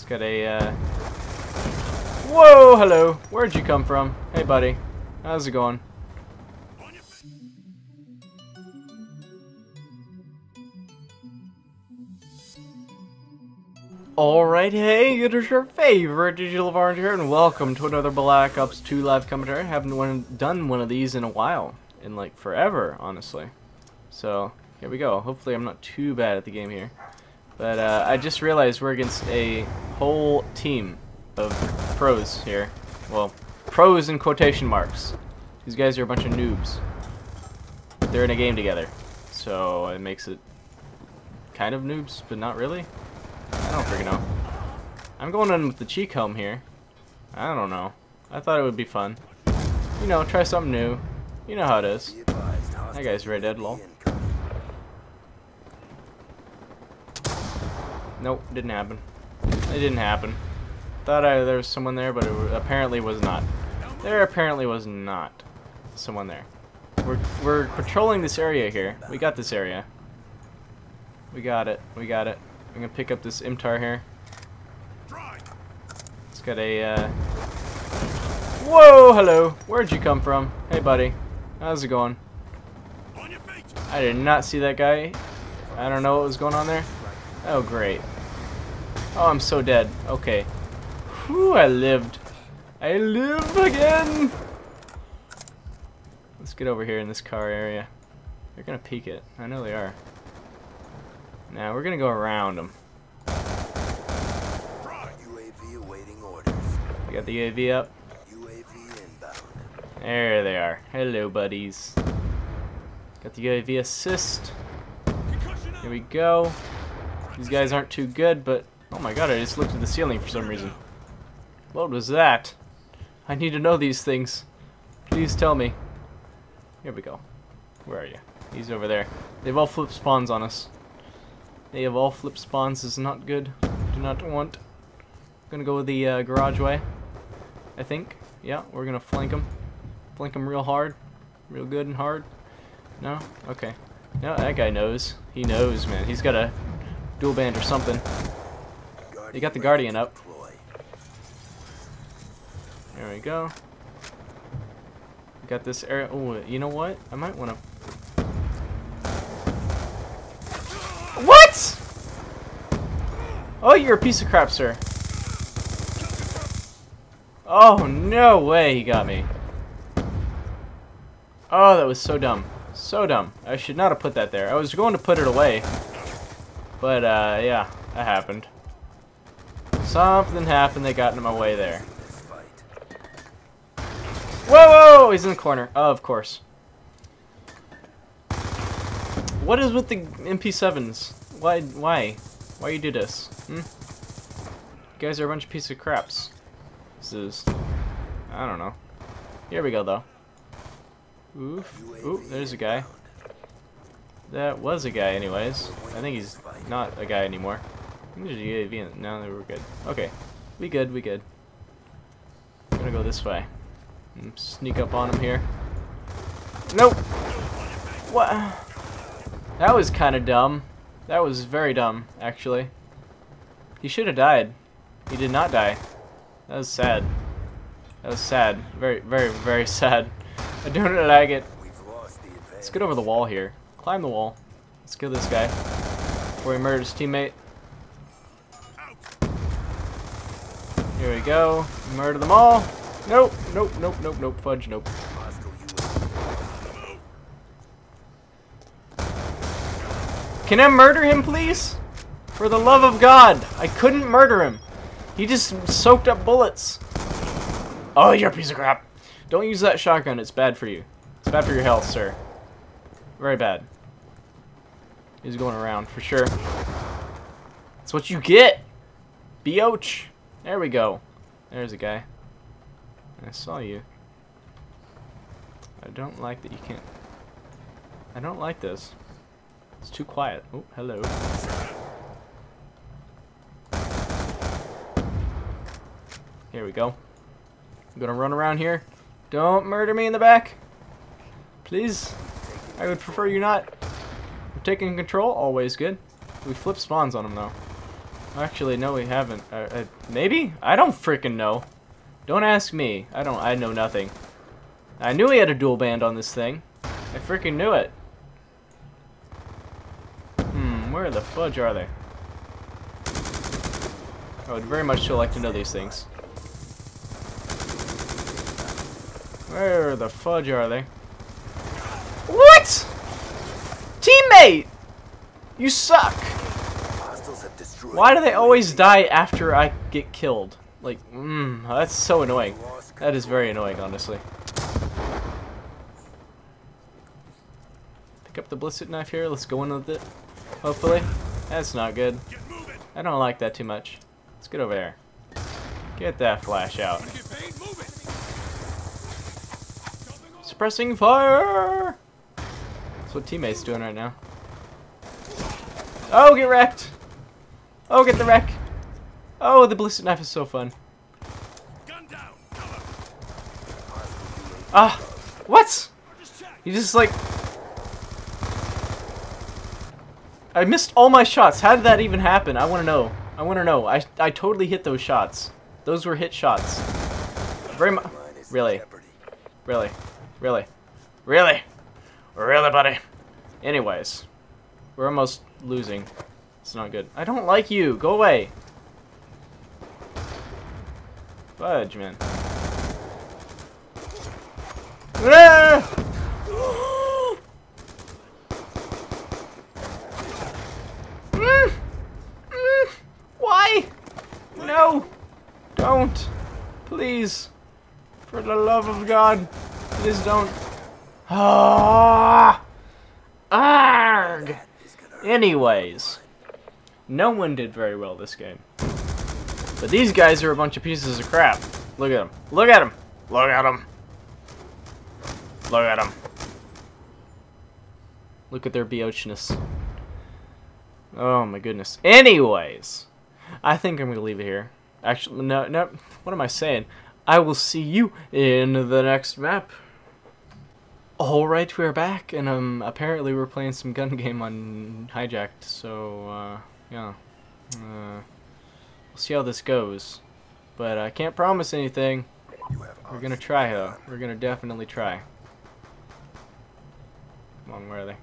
It's got a, uh... Whoa, hello. Where'd you come from? Hey, buddy. How's it going? Alright, hey, it is your favorite Digital Varn here, and welcome to another Black Ops 2 live commentary. I haven't one, done one of these in a while, in like forever, honestly. So, here we go. Hopefully I'm not too bad at the game here. But uh, I just realized we're against a whole team of pros here. Well, pros in quotation marks. These guys are a bunch of noobs. But they're in a game together. So it makes it kind of noobs, but not really. I don't freaking know. I'm going in with the Chicom here. I don't know. I thought it would be fun. You know, try something new. You know how it is. That guy's Red Dead, lol. Nope, didn't happen. It didn't happen. Thought I, there was someone there, but it apparently was not. There apparently was not someone there. We're, we're patrolling this area here. We got this area. We got it. We got it. I'm gonna pick up this MTAR here. It's got a, uh... Whoa, hello. Where'd you come from? Hey, buddy. How's it going? I did not see that guy. I don't know what was going on there. Oh, great. Oh, I'm so dead. Okay. Whew, I lived. I live again! Let's get over here in this car area. They're gonna peek it. I know they are. Now, we're gonna go around them. UAV awaiting orders. We got the UAV up. UAV inbound. There they are. Hello, buddies. Got the UAV assist. Here we go. These guys aren't too good, but... Oh my god, I just looked at the ceiling for some reason. What was that? I need to know these things. Please tell me. Here we go. Where are you? He's over there. They've all flipped spawns on us. They have all flipped spawns. Is not good. Do not want. Gonna go the uh, garage way. I think. Yeah, we're gonna flank them. Flank them real hard. Real good and hard. No? Okay. No, that guy knows. He knows, man. He's got a dual band or something. You got the Guardian up. There we go. Got this area. Oh, you know what? I might want to. What? Oh, you're a piece of crap, sir. Oh, no way he got me. Oh, that was so dumb. So dumb. I should not have put that there. I was going to put it away. But, uh, yeah, that happened. Something happened that got in my way there. Whoa, whoa, he's in the corner. Oh, of course. What is with the MP7s? Why, why? Why you do this? Hmm? You guys are a bunch of pieces of craps. This is... I don't know. Here we go, though. Oof. Ooh, there's a guy. That was a guy, anyways. I think he's not a guy anymore. I UAV No, we're good. Okay. We good, we good. I'm gonna go this way. Sneak up on him here. Nope. What? That was kind of dumb. That was very dumb, actually. He should have died. He did not die. That was sad. That was sad. Very, very, very sad. I don't like it. Let's get over the wall here. Climb the wall. Let's kill this guy. Before he murders his teammate. Here we go. Murder them all. Nope, nope, nope, nope, nope. Fudge, nope. Can I murder him, please? For the love of God. I couldn't murder him. He just soaked up bullets. Oh, you're a piece of crap. Don't use that shotgun. It's bad for you. It's bad for your health, sir. Very bad. He's going around, for sure. That's what you get. Bioch. There we go. There's a guy. I saw you. I don't like that you can't... I don't like this. It's too quiet. Oh, hello. Here we go. I'm gonna run around here. Don't murder me in the back. Please. I would prefer you not. We're taking control. Always good. We flip spawns on them, though. Actually, no, we haven't. Uh, uh, maybe? I don't freaking know. Don't ask me. I don't. I know nothing. I knew he had a dual band on this thing. I freaking knew it. Hmm, where the fudge are they? I would very much like to know these things. Where the fudge are they? What? Teammate! You suck! Why do they always die after I get killed? Like, mmm, that's so annoying. That is very annoying, honestly. Pick up the ballistic knife here. Let's go in with it. Hopefully. That's not good. I don't like that too much. Let's get over there. Get that flash out. Suppressing fire! That's what teammates doing right now. Oh, get wrecked! Oh, get the wreck! Oh, the ballistic knife is so fun. Ah, what? He just like. I missed all my shots. How did that even happen? I want to know. I want to know. I I totally hit those shots. Those were hit shots. Very much. Really? Really? Really? Really? Really, buddy? Anyways, we're almost losing. It's not good. I don't like you. Go away. Fudge, man. Why? No! Don't! Please! For the love of God, please don't. Ah! Arg! Anyways, no one did very well this game. But these guys are a bunch of pieces of crap. Look at them. Look at them. Look at them. Look at them. Look at their beochness. Oh my goodness. Anyways, I think I'm gonna leave it here. Actually, no, no. What am I saying? I will see you in the next map. Alright, we're back, and um, apparently we're playing some gun game on Hijacked, so, uh, yeah. Uh, we'll see how this goes. But I can't promise anything. We're gonna try, though. We're gonna definitely try. Come on, where are they?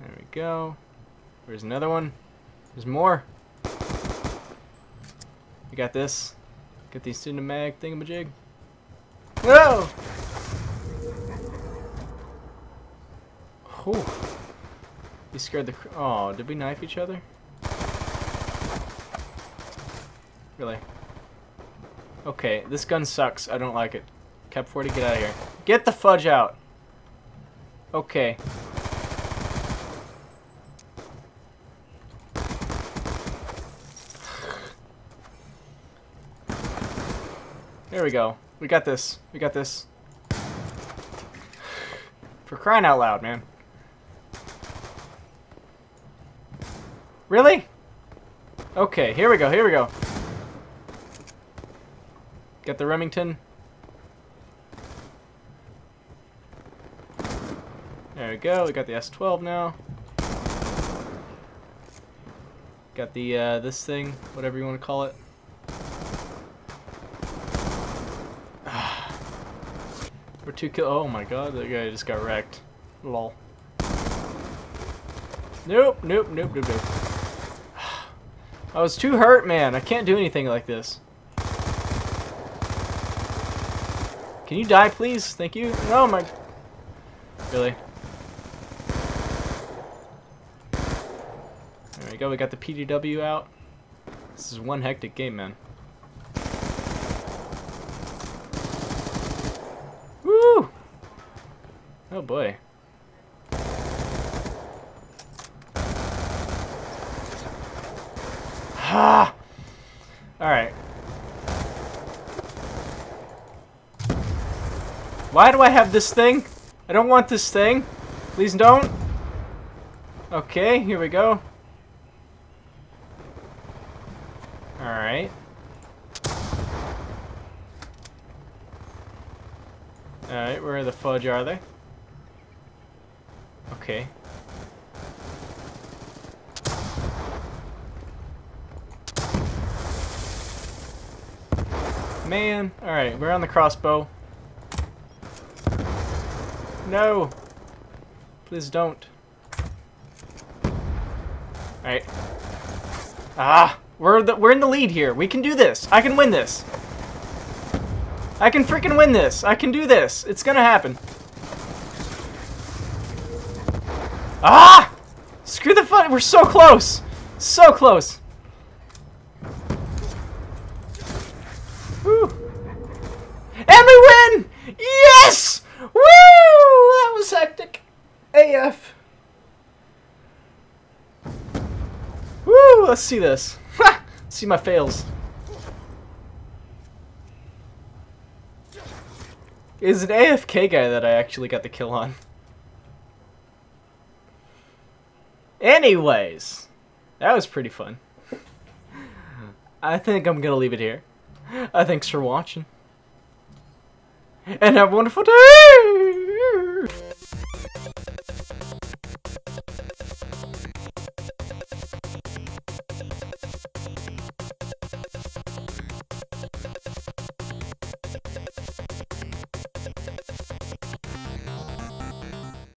There we go. There's another one. There's more. We got this. Get these cinemag thingamajig. No! Whew. Scared the. Oh, did we knife each other? Really? Okay, this gun sucks. I don't like it. KAP-40, get out of here. Get the fudge out! Okay. There we go. We got this. We got this. For crying out loud, man. Really? Okay, here we go, here we go. Get the Remington. There we go, we got the S12 now. Got the, uh, this thing, whatever you want to call it. We're two kill- oh my god, that guy just got wrecked. Lol. Nope, nope, nope, nope, nope. I was too hurt, man. I can't do anything like this. Can you die, please? Thank you. No, my... Really? There we go. We got the PDW out. This is one hectic game, man. Woo! Oh boy. Ha! Alright. Why do I have this thing? I don't want this thing. Please don't. Okay, here we go. Alright. Alright, where the fudge are they? Man. Alright, we're on the crossbow. No. Please don't. Alright. Ah! We're the, we're in the lead here. We can do this. I can win this. I can freaking win this. I can do this. It's gonna happen. Ah! Screw the fun. We're so close. So close. Woo. And we win! Yes! Woo! That was hectic. AF. Woo! Let's see this. see my fails. Is an AFK guy that I actually got the kill on. Anyways, that was pretty fun. I think I'm gonna leave it here. Uh, thanks for watching. And have a wonderful day!